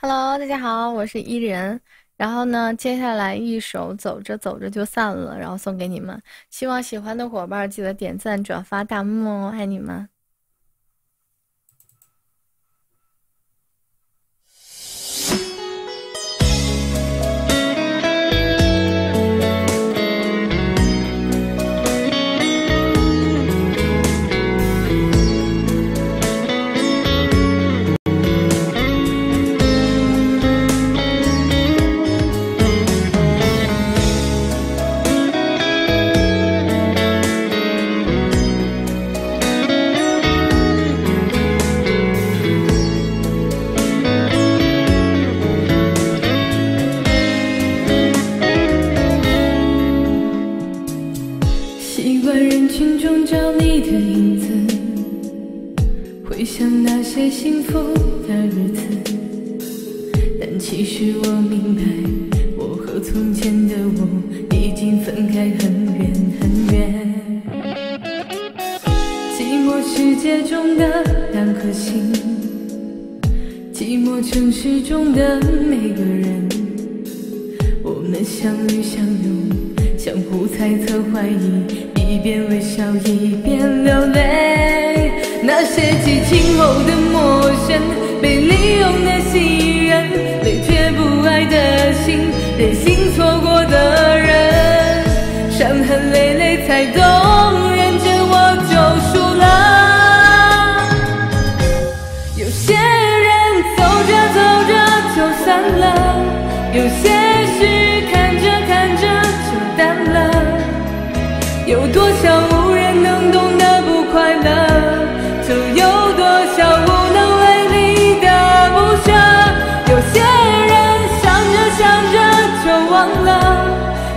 Hello，大家好，我是伊人。然后呢，接下来一首《走着走着就散了》，然后送给你们。希望喜欢的伙伴记得点赞、转发、弹幕哦，爱你们。习惯人群中找你的影子，回想那些幸福的日子。但其实我明白，我和从前的我已经分开很远很远。寂寞世界中的两颗心，寂寞城市中的每个人，我们相遇相拥。相互猜测怀疑，一边微笑一边流泪。那些激情后的陌生，被利用的信任，累却不爱的心，任性错过的人，伤痕累累才懂，认真我就输了。有些人走着走着就散了，有些少无人能懂的不快乐，就有多少无能为力的不舍。有些人想着想着就忘了，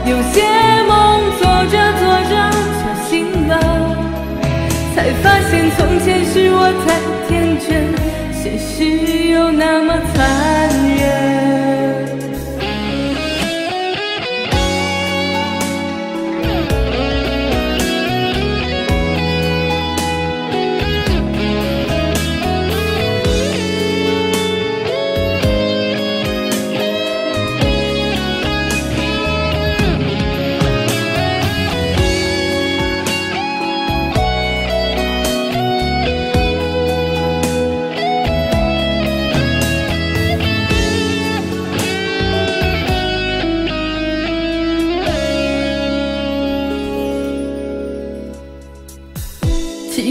有些梦做着做着就醒了，才发现从前是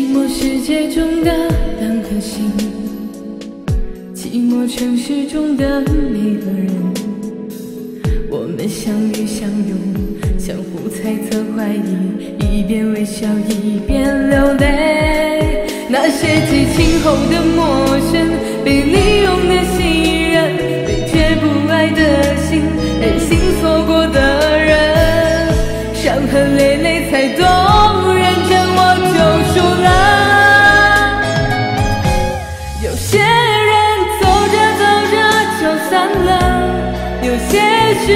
寂寞世界中的两颗心，寂寞城市中的每个人，我们相遇相拥，相互猜测怀疑，一边微笑一边流泪。那些激情后的陌生，被利用的信任，被却不爱的心，任性错过的人，伤痕累累才懂，真我就输了。有些人走着走着就散了，有些事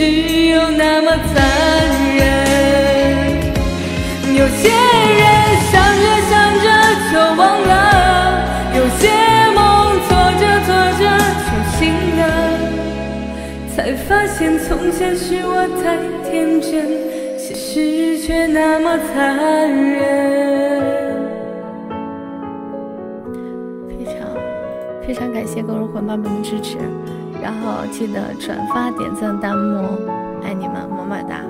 现实又那么残忍。有些人想着想着就忘了，有些梦做着做着就醒了。才发现从前是我太天真，现实却那么残忍。非常非常感谢各位伙伴们的支持，然后记得转发、点赞、弹幕，爱你们，么么哒。